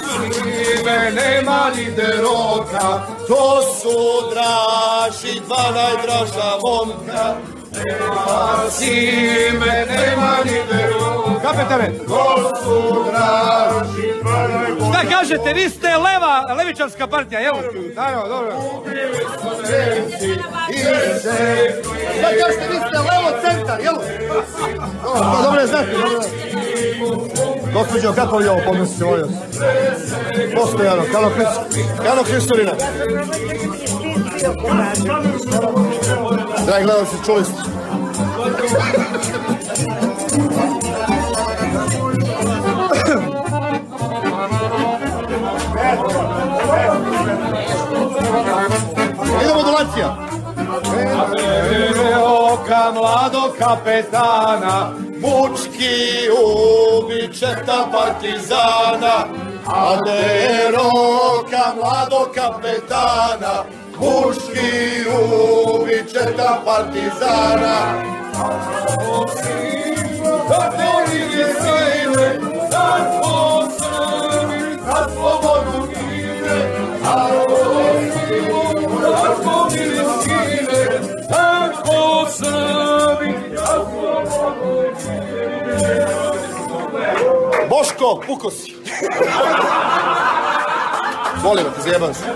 sime, nema ni deroka, to su draži, dva najdraža momka. Nema sime, nema ni deroka, Kapetane, to su draži, dva najdraža šta kažete, vi ste leva, levičarska partija, jel? Naravno, dobro. Šta kažete, vi ste levo centar, jel? Dobro je znati, dobro je. Gospođo, kako li ovo podnosite, molim vas? Postojano, kano, Hris- kano Hristorina. Dragi gledalci, čuli ste. Idemo do Lacija. Oka mladog kapetana, mučki ubičeta partizana, a roka mladog kapetana, muški ubičeta partizana. Boško, puko si. Vas, zjebam se.